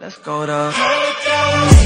Let's go to